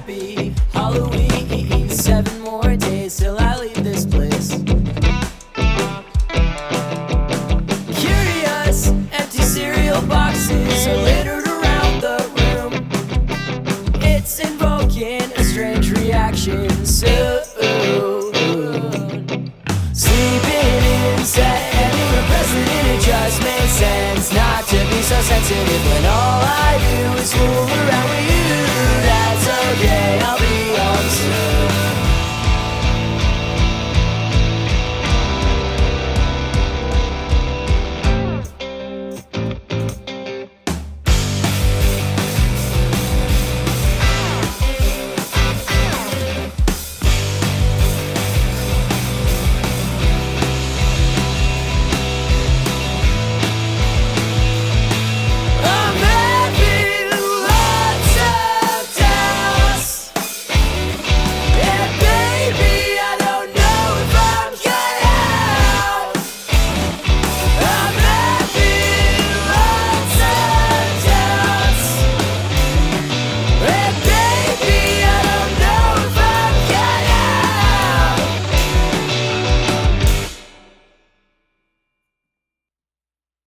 happy Halloween. Seven more days till I leave this place. Curious, empty cereal boxes are littered around the room. It's invoking a strange reaction soon. Sleeping inside, having a president, it just makes sense not to be so sensitive when all I do is fool around with you.